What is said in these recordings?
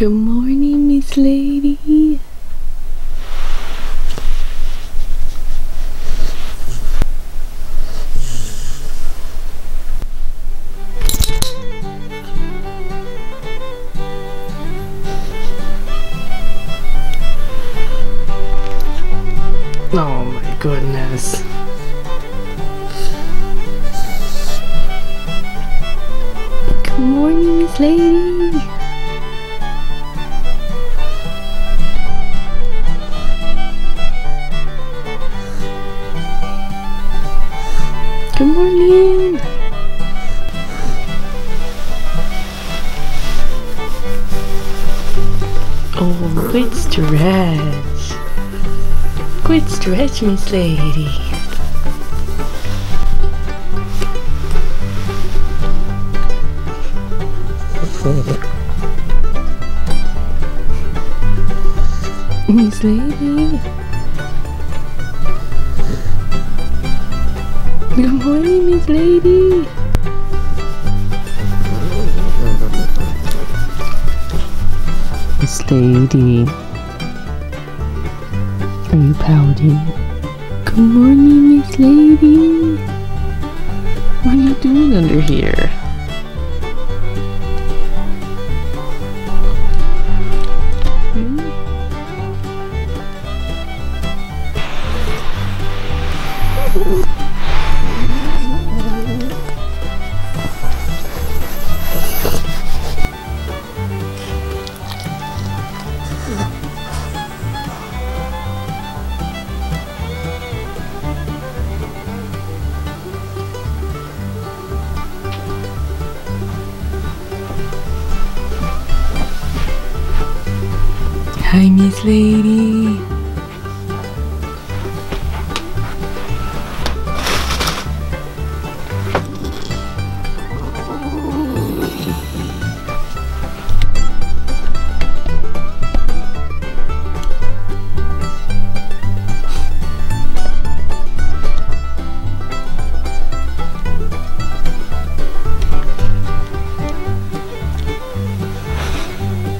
Good morning, Miss Lady. Oh my goodness. Good morning, Miss Lady. Oh, good stretch. Good stretch, Miss Lady. Miss Lady. Good morning, Miss Lady. Miss Lady. Are you pouting? Good morning, Miss Lady. What are you doing under here? Hmm? Hi, Miss Lady.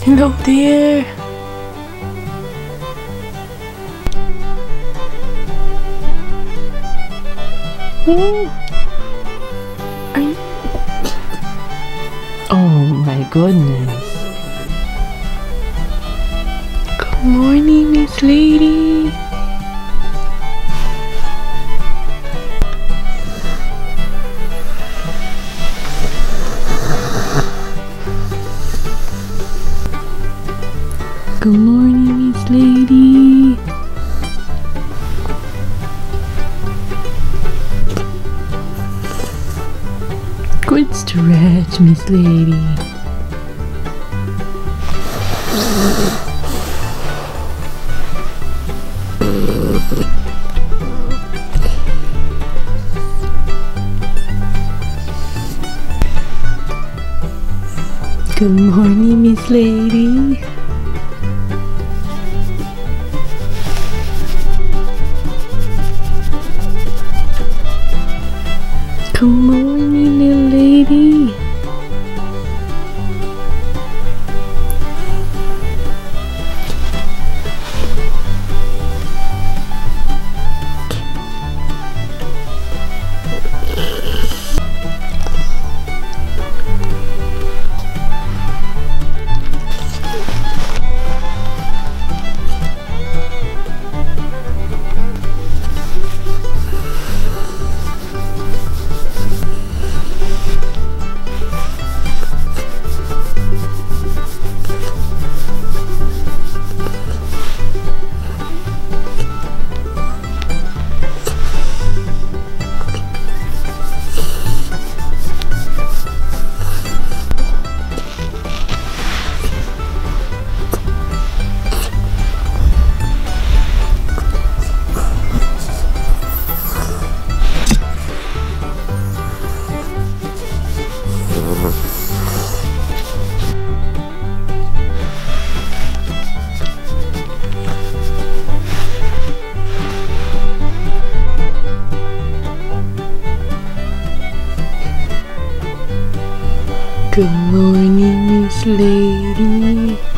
Hello there. Oh my goodness. Good morning, Miss Lady. Good morning, Miss Lady. Good stretch, Miss Lady. Good morning, Miss Lady. Good morning, Miss Lady.